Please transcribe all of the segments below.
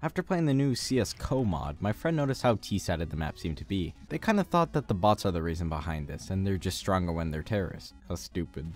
After playing the new CSGO mod, my friend noticed how T-sided the map seemed to be. They kinda thought that the bots are the reason behind this, and they're just stronger when they're terrorists. How stupid.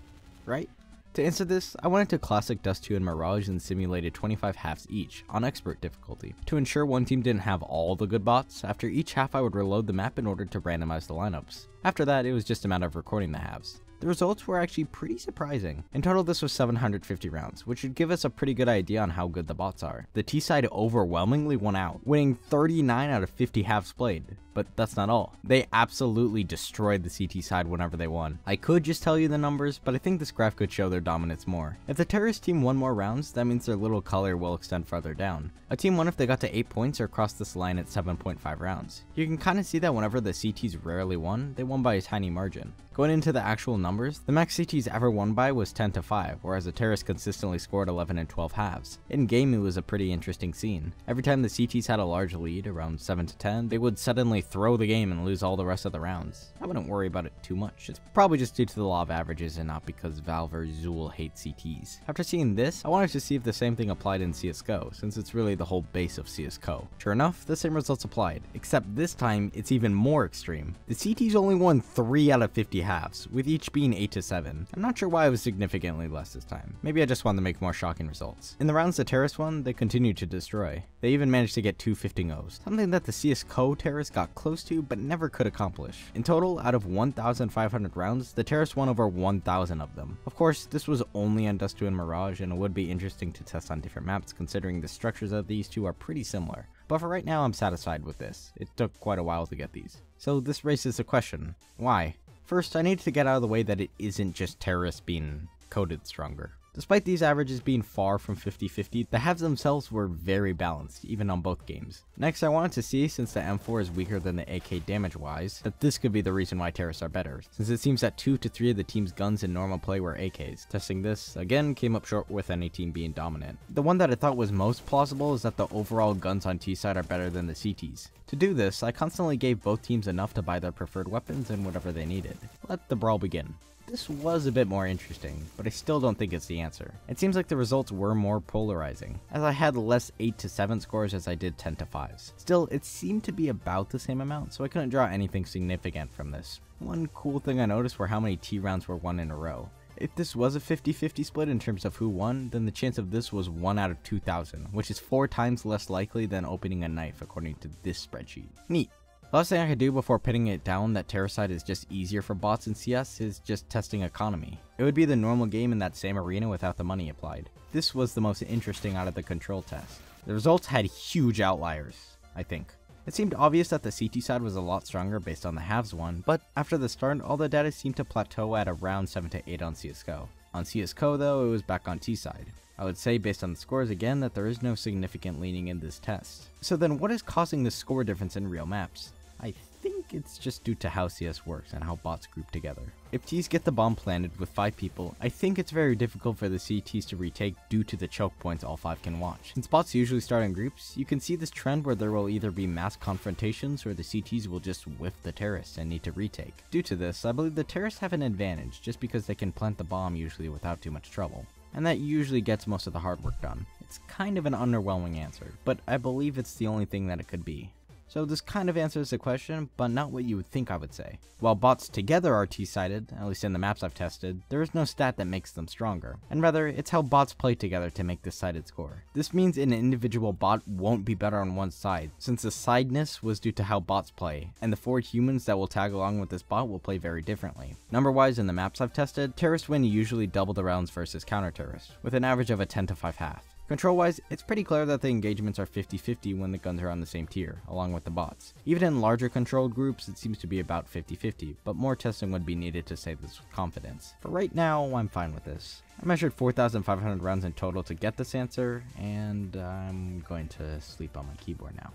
Right? To answer this, I went into Classic Dust 2 and Mirage and simulated 25 halves each, on expert difficulty. To ensure one team didn't have all the good bots, after each half I would reload the map in order to randomize the lineups. After that, it was just a matter of recording the halves. The results were actually pretty surprising. In total, this was 750 rounds, which should give us a pretty good idea on how good the bots are. The T side overwhelmingly won out, winning 39 out of 50 halves played. But that's not all. They absolutely destroyed the CT side whenever they won. I could just tell you the numbers, but I think this graph could show their dominance more. If the terrorist team won more rounds, that means their little color will extend farther down. A team won if they got to 8 points or crossed this line at 7.5 rounds. You can kinda see that whenever the CTs rarely won, they won by a tiny margin. Going into the actual numbers, the max CTs ever won by was 10 to 5, whereas the terrorists consistently scored 11 and 12 halves. In game, it was a pretty interesting scene. Every time the CTs had a large lead, around 7 to 10, they would suddenly throw the game and lose all the rest of the rounds. I wouldn't worry about it too much. It's probably just due to the law of averages and not because Valve or Zool hate CTs. After seeing this, I wanted to see if the same thing applied in CSGO, since it's really the whole base of CSGO. Sure enough, the same results applied, except this time it's even more extreme. The CTs only won 3 out of 50 halves, with each being 8 to 7. I'm not sure why it was significantly less this time. Maybe I just wanted to make more shocking results. In the rounds the terrorists won, they continued to destroy. They even managed to get two 50 O's, something that the CSGO terrorists got close to but never could accomplish. In total, out of 1,500 rounds, the terrorists won over 1,000 of them. Of course, this was only on Dust 2 and Mirage, and it would be interesting to test on different maps considering the structures of these two are pretty similar. But for right now, I'm satisfied with this. It took quite a while to get these. So this raises a question. Why? First, I need to get out of the way that it isn't just terrorists being coded stronger. Despite these averages being far from 50-50, the halves themselves were very balanced, even on both games. Next, I wanted to see, since the M4 is weaker than the AK damage-wise, that this could be the reason why terrorists are better, since it seems that 2 to 3 of the team's guns in normal play were AKs. Testing this, again, came up short with any team being dominant. The one that I thought was most plausible is that the overall guns on T-side are better than the CTs. To do this, I constantly gave both teams enough to buy their preferred weapons and whatever they needed. Let the brawl begin. This was a bit more interesting, but I still don't think it's the answer. It seems like the results were more polarizing, as I had less 8 to 7 scores as I did 10 to 5s. Still, it seemed to be about the same amount, so I couldn't draw anything significant from this. One cool thing I noticed were how many T rounds were won in a row. If this was a 50-50 split in terms of who won, then the chance of this was 1 out of 2,000, which is 4 times less likely than opening a knife according to this spreadsheet. Neat. Last thing I could do before pinning it down that Terracide is just easier for bots in CS is just testing economy. It would be the normal game in that same arena without the money applied. This was the most interesting out of the control test. The results had huge outliers, I think. It seemed obvious that the CT side was a lot stronger based on the halves one, but after the start, all the data seemed to plateau at around 7 to 8 on CSGO. On CSGO though, it was back on T side. I would say based on the scores again that there is no significant leaning in this test. So then what is causing this score difference in real maps? I think it's just due to how CS works and how bots group together. If Ts get the bomb planted with 5 people, I think it's very difficult for the CTs to retake due to the choke points all 5 can watch. Since bots usually start in groups, you can see this trend where there will either be mass confrontations or the CTs will just whiff the terrorists and need to retake. Due to this, I believe the terrorists have an advantage just because they can plant the bomb usually without too much trouble. And that usually gets most of the hard work done. It's kind of an underwhelming answer, but I believe it's the only thing that it could be. So this kind of answers the question, but not what you would think I would say. While bots together are T-sided, at least in the maps I've tested, there is no stat that makes them stronger. And rather, it's how bots play together to make this sided score. This means an individual bot won't be better on one side, since the sideness was due to how bots play, and the four humans that will tag along with this bot will play very differently. Number-wise in the maps I've tested, terrorists win usually double the rounds versus counter-terrorists, with an average of a 10 to 5 half. Control wise, it's pretty clear that the engagements are 50-50 when the guns are on the same tier, along with the bots. Even in larger controlled groups, it seems to be about 50-50, but more testing would be needed to say this with confidence. For right now, I'm fine with this. I measured 4,500 rounds in total to get this answer, and I'm going to sleep on my keyboard now.